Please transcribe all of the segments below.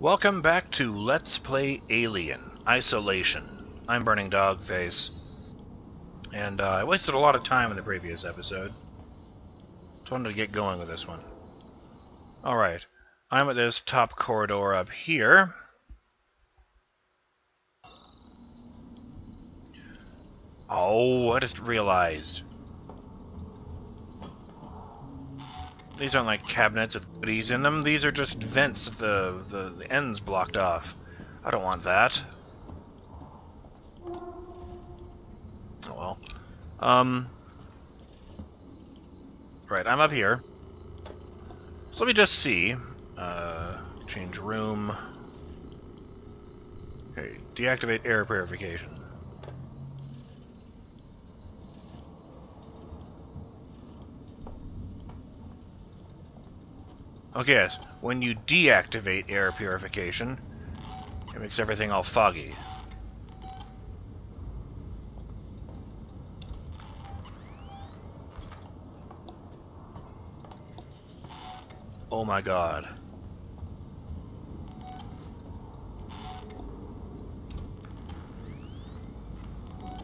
Welcome back to Let's Play Alien Isolation. I'm Burning Dogface, and uh, I wasted a lot of time in the previous episode. Just wanted to get going with this one. Alright, I'm at this top corridor up here. Oh, I just realized. These aren't like cabinets with goodies in them. These are just vents with the, the, the ends blocked off. I don't want that. Oh well. Um. Right, I'm up here. So let me just see. Uh, change room. Okay, deactivate air purification. Okay, yes. When you deactivate air purification, it makes everything all foggy. Oh my god.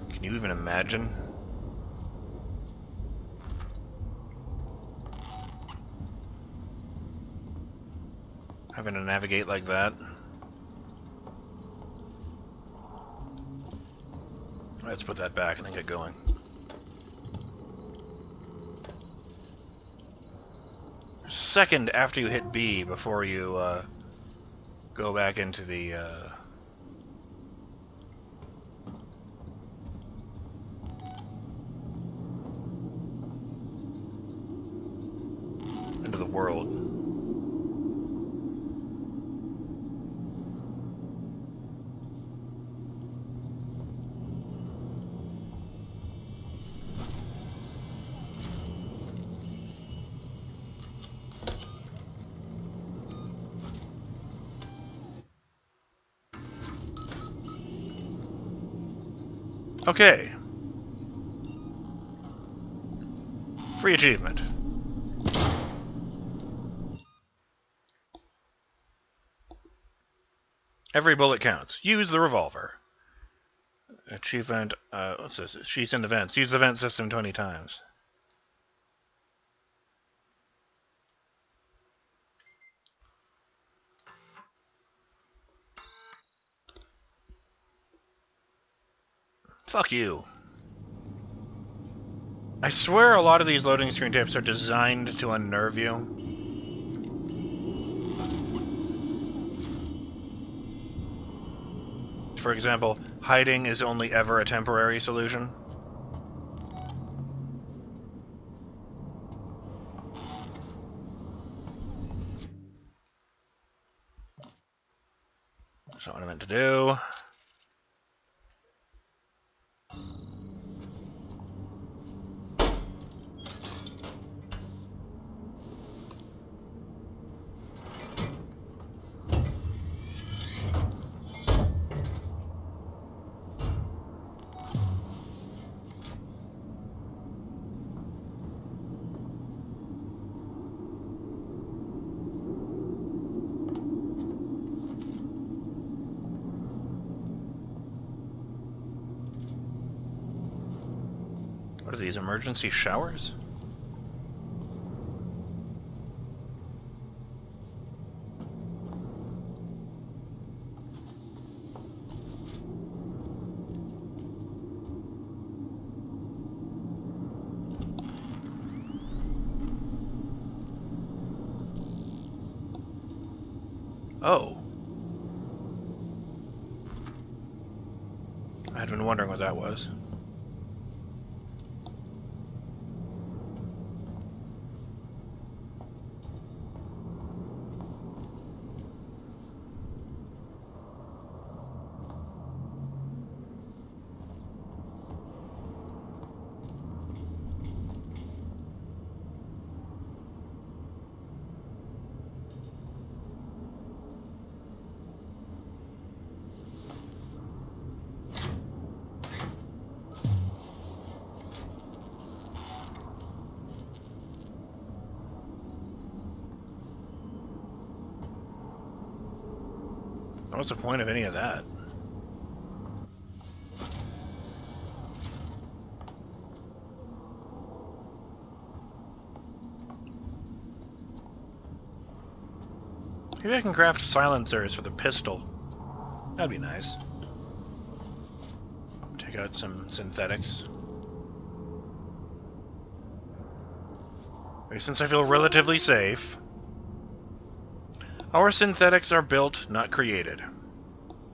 Can you even imagine? Having to navigate like that. Let's put that back and then get going. Second after you hit B before you uh, go back into the uh, into the world. Okay. Free achievement. Every bullet counts. Use the revolver. Achievement, uh, what's this? She's in the vents. Use the vent system 20 times. Fuck you. I swear a lot of these loading screen tips are designed to unnerve you. For example, hiding is only ever a temporary solution. That's not what I meant to do. These, emergency showers? Oh. I had been wondering what that was. What's the point of any of that? Maybe I can craft silencers for the pistol. That'd be nice. Check out some synthetics. Since I feel relatively safe, our synthetics are built, not created.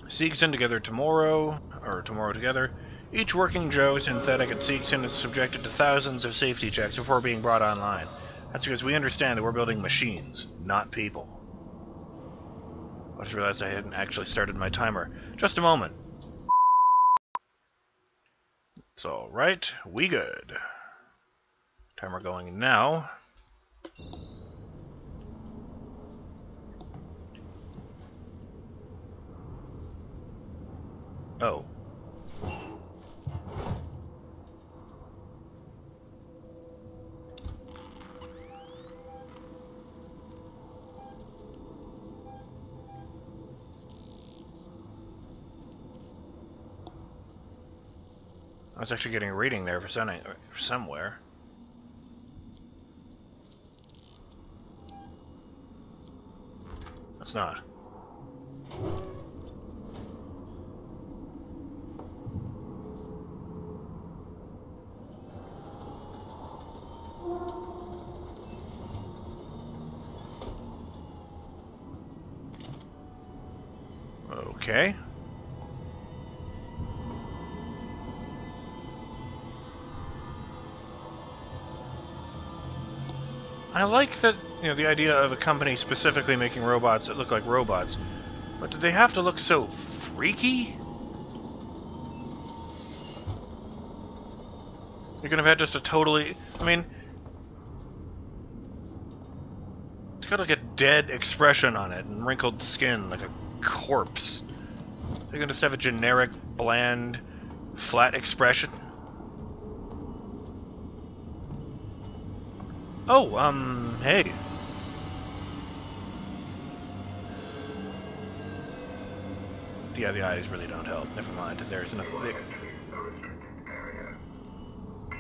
Seegson together tomorrow, or tomorrow together. Each working Joe synthetic at Seegson is subjected to thousands of safety checks before being brought online. That's because we understand that we're building machines, not people. I just realized I hadn't actually started my timer. Just a moment. It's alright, we good. Timer going now. Oh. I was actually getting a reading there for somewhere. It's not. I like that, you know, the idea of a company specifically making robots that look like robots. But do they have to look so freaky? You're gonna have had just a totally... I mean... It's got like a dead expression on it and wrinkled skin, like a corpse. You're gonna just have a generic, bland, flat expression? Oh, um, hey. Yeah, the eyes really don't help. Never mind. There's enough.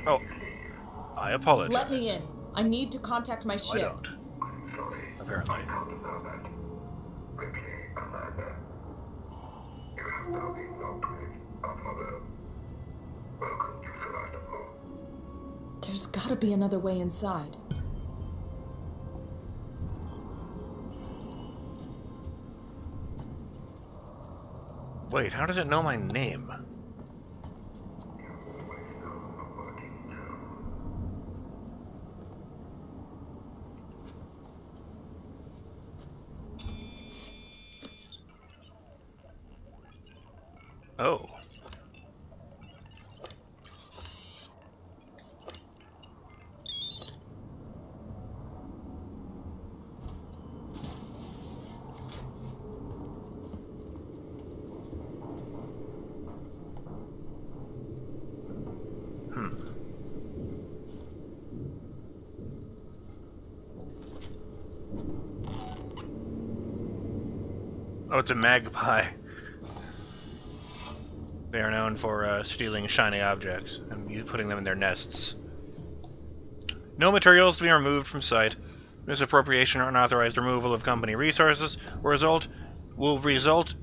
Oh, I apologize. Let me in. I need to contact my ship. I don't. Apparently. There's gotta be another way inside. Wait, how does it know my name? Oh. Oh, it's a magpie. They are known for uh, stealing shiny objects and putting them in their nests. No materials to be removed from site. Misappropriation or unauthorized removal of company resources will result will result.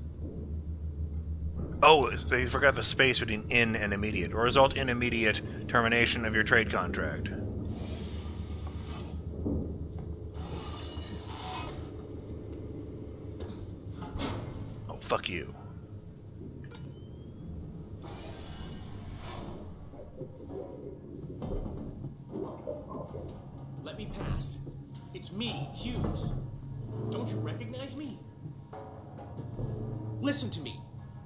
Oh, they forgot the space between in and immediate. Will result in immediate termination of your trade contract. Fuck you. Let me pass. It's me, Hughes. Don't you recognize me? Listen to me.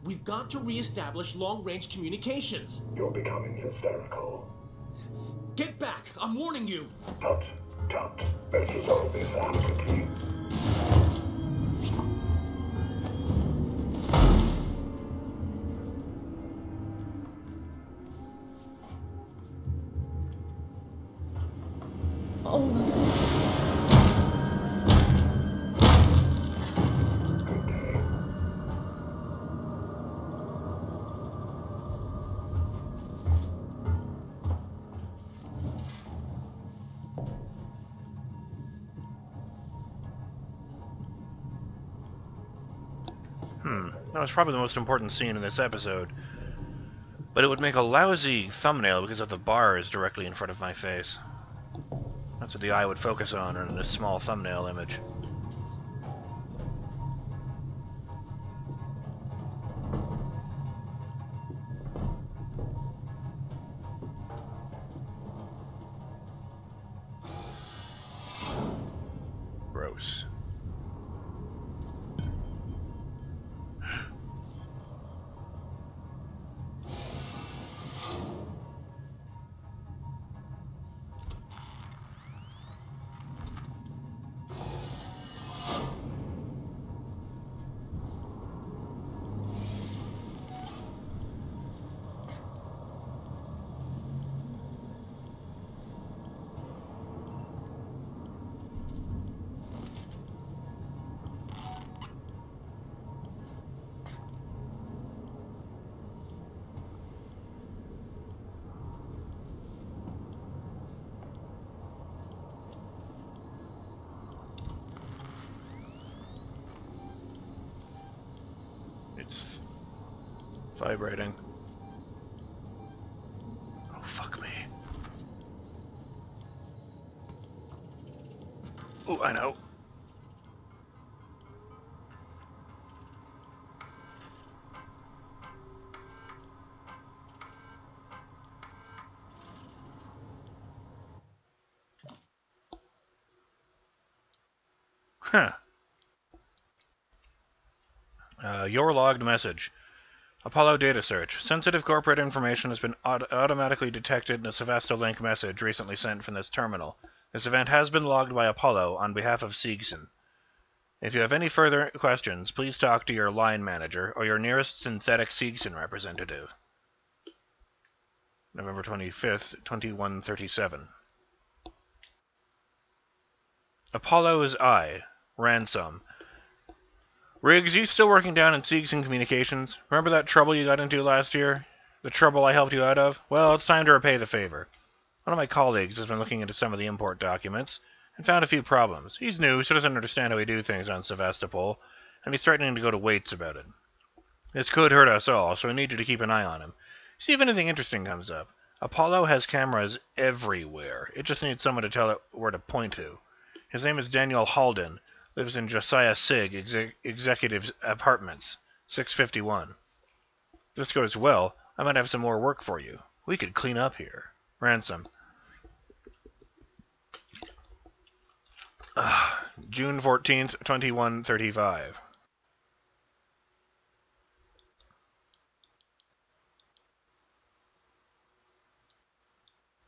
We've got to re-establish long-range communications. You're becoming hysterical. Get back! I'm warning you! Tut, tut. Let's resolve this amicably. That was probably the most important scene in this episode. But it would make a lousy thumbnail because of the bars directly in front of my face. That's what the eye would focus on in this small thumbnail image. Vibrating. Oh, fuck me. Oh, I know. Huh. Uh, your logged message. Apollo data search. Sensitive corporate information has been aut automatically detected in a Sevastolink message recently sent from this terminal. This event has been logged by Apollo on behalf of Seegson. If you have any further questions, please talk to your line manager or your nearest synthetic Seegson representative. November 25th, 2137. Apollo is I, Ransom. Riggs, you still working down in Seegson Communications? Remember that trouble you got into last year? The trouble I helped you out of? Well, it's time to repay the favor. One of my colleagues has been looking into some of the import documents and found a few problems. He's new, so doesn't understand how we do things on Sevastopol, and he's threatening to go to Waits about it. This could hurt us all, so I need you to keep an eye on him. See if anything interesting comes up. Apollo has cameras everywhere. It just needs someone to tell it where to point to. His name is Daniel Halden. Lives in Josiah Sig exec Executive's Apartments, 651. If this goes well, I might have some more work for you. We could clean up here. Ransom. Uh, June 14th, 2135.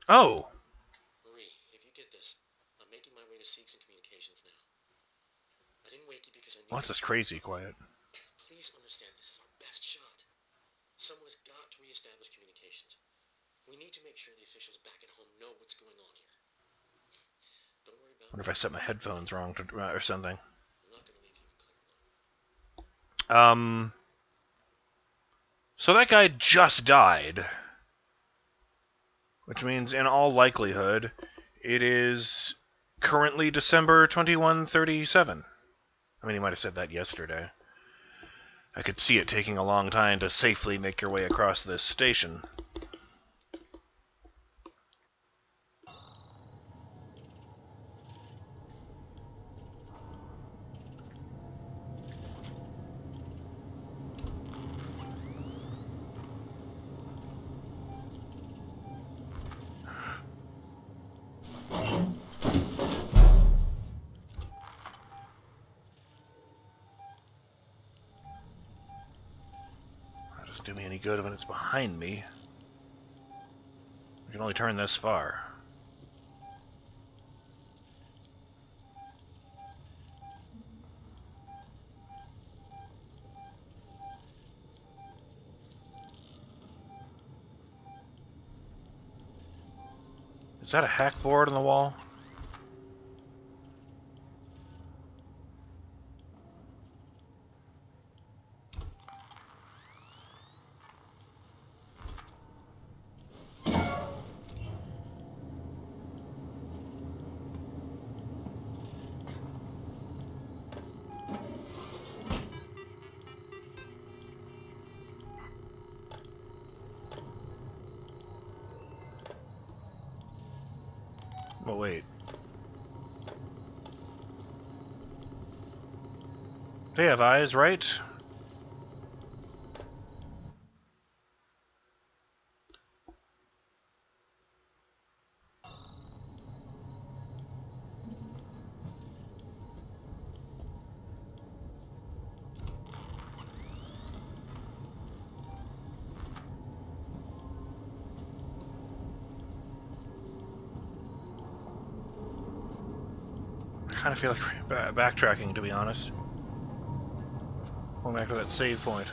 Oh! Marie, if you get this, I'm making my way to Seegson Communications now. I didn't wake you because I knew What's this crazy quiet? Please understand this is our best shot. Someone has got to reestablish communications. We need to make sure the officials back at home know what's going on here. Don't worry about wonder if I set my headphones wrong to, uh, or something. I'm not going to leave you in Claremont. Um. So that guy just died. Which means, in all likelihood, it is currently December 2137. I mean, he might have said that yesterday. I could see it taking a long time to safely make your way across this station. Do me any good when it's behind me. I can only turn this far. Is that a hack board on the wall? Well, wait. They have eyes, right? I kind of feel like backtracking, to be honest. Going back to that save point.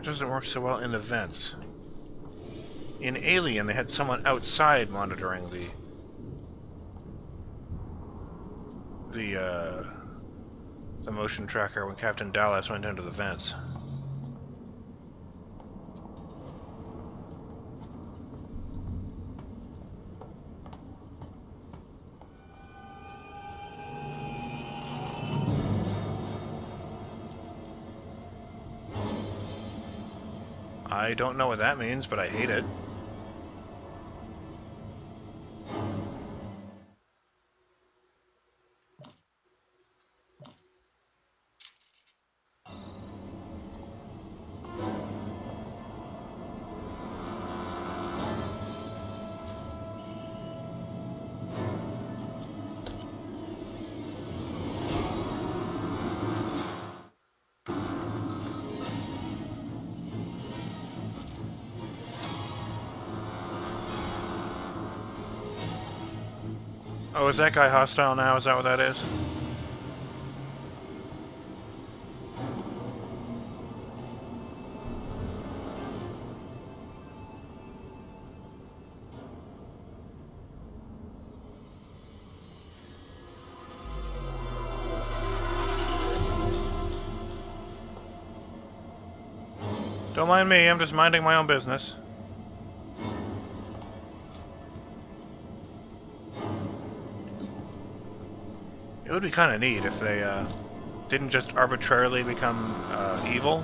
It doesn't work so well in events. In Alien, they had someone outside monitoring the the uh, the motion tracker when Captain Dallas went into the vents. I don't know what that means, but I hate it. Oh, is that guy hostile now? Is that what that is? Don't mind me, I'm just minding my own business. Would be kind of neat if they uh, didn't just arbitrarily become uh, evil.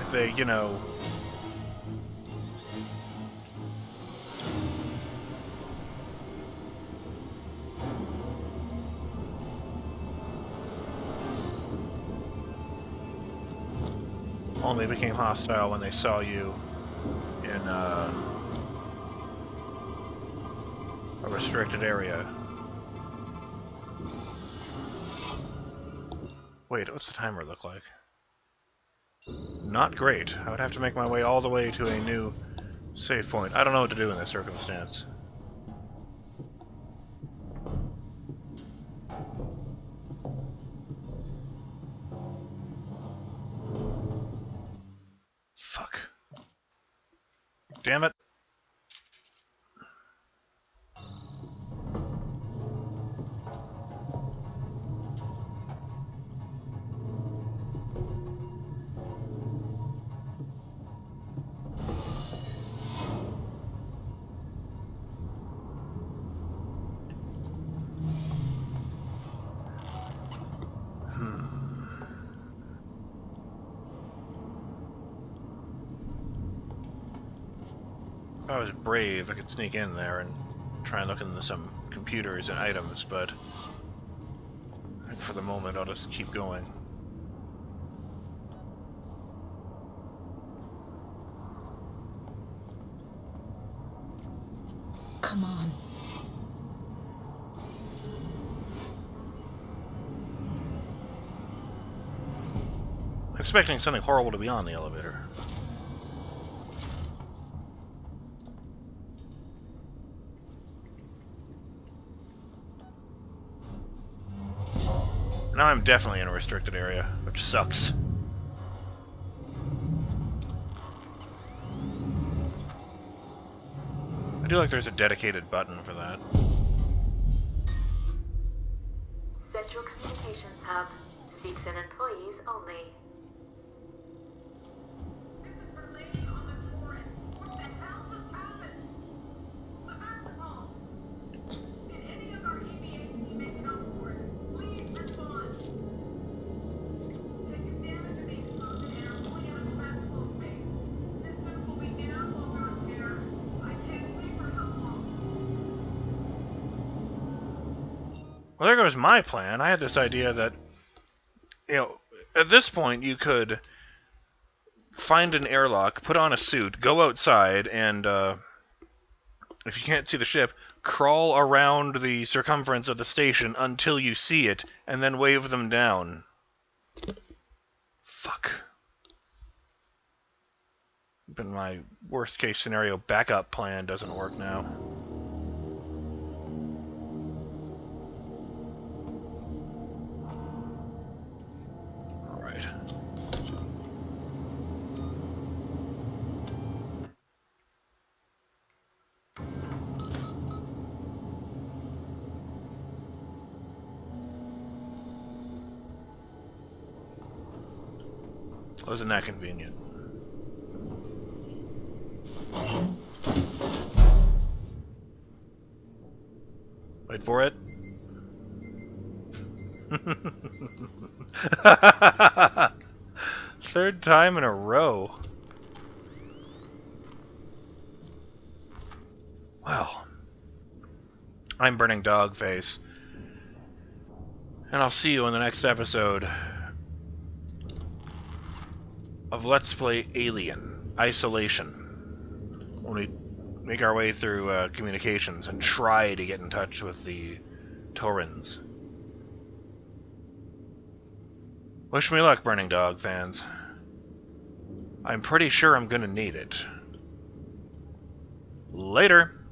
If they, you know, only became hostile when they saw you in uh, a restricted area. Wait, what's the timer look like? Not great. I would have to make my way all the way to a new save point. I don't know what to do in this circumstance. Fuck. Damn it. was brave, I could sneak in there and try and look into some computers and items, but for the moment I'll just keep going. Come on. Expecting something horrible to be on the elevator. Now I'm definitely in a restricted area, which sucks. I do like there's a dedicated button for that. Central Communications Hub. Seegson employees only. Well, there goes my plan. I had this idea that, you know, at this point you could find an airlock, put on a suit, go outside, and uh, if you can't see the ship, crawl around the circumference of the station until you see it, and then wave them down. Fuck. Been my worst case scenario backup plan doesn't work now. Wasn't that convenient? Wait for it. Third time in a row. Well, I'm Burning Dogface, and I'll see you in the next episode of Let's Play Alien Isolation. When we make our way through uh, communications and try to get in touch with the Torrens. Wish me luck, Burning Dog fans. I'm pretty sure I'm gonna need it. Later.